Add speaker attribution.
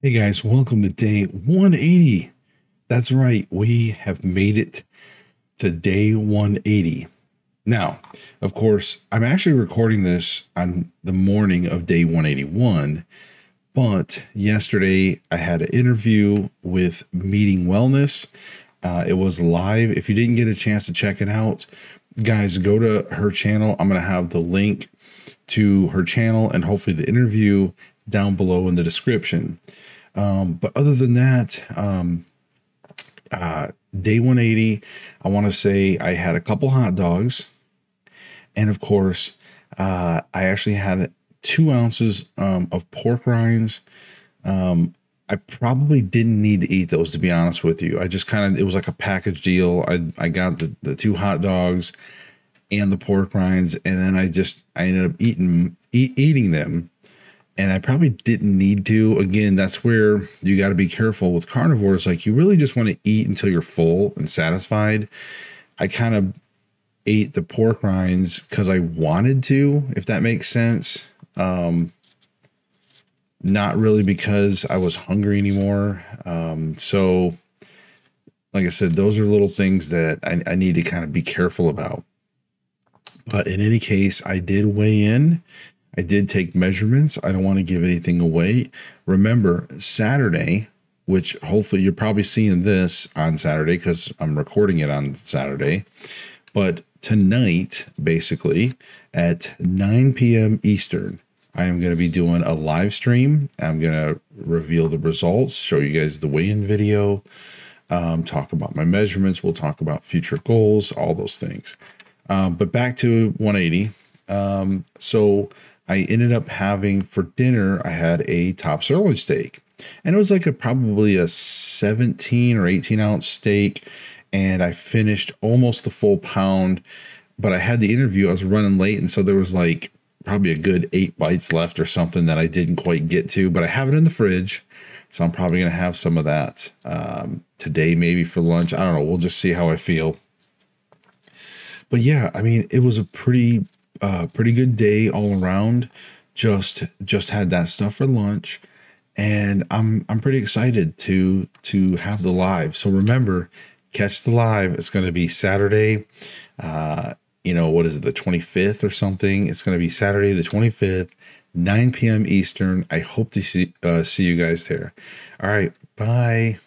Speaker 1: Hey guys, welcome to day 180. That's right, we have made it to day 180. Now, of course, I'm actually recording this on the morning of day 181, but yesterday I had an interview with Meeting Wellness. Uh, it was live. If you didn't get a chance to check it out, guys, go to her channel. I'm going to have the link to her channel and hopefully the interview down below in the description. Um, but other than that, um, uh, day 180, I want to say I had a couple hot dogs. And of course, uh, I actually had two ounces um, of pork rinds. Um, I probably didn't need to eat those, to be honest with you. I just kind of, it was like a package deal. I, I got the, the two hot dogs and the pork rinds, and then I just, I ended up eating, eat, eating them and I probably didn't need to. Again, that's where you got to be careful with carnivores. Like you really just want to eat until you're full and satisfied. I kind of ate the pork rinds because I wanted to, if that makes sense. Um, not really because I was hungry anymore. Um, so, like I said, those are little things that I, I need to kind of be careful about. But in any case, I did weigh in I did take measurements. I don't want to give anything away. Remember, Saturday, which hopefully you're probably seeing this on Saturday because I'm recording it on Saturday. But tonight, basically at 9 p.m. Eastern, I am going to be doing a live stream. I'm going to reveal the results, show you guys the weigh in video, um, talk about my measurements. We'll talk about future goals, all those things. Um, but back to 180. Um, so I ended up having for dinner, I had a top sirloin steak. And it was like a probably a 17 or 18 ounce steak. And I finished almost the full pound. But I had the interview, I was running late. And so there was like probably a good eight bites left or something that I didn't quite get to. But I have it in the fridge. So I'm probably going to have some of that um, today, maybe for lunch. I don't know. We'll just see how I feel. But yeah, I mean, it was a pretty uh, pretty good day all around. Just just had that stuff for lunch, and I'm I'm pretty excited to to have the live. So remember, catch the live. It's going to be Saturday. Uh, you know what is it, the 25th or something? It's going to be Saturday the 25th, 9 p.m. Eastern. I hope to see uh, see you guys there. All right, bye.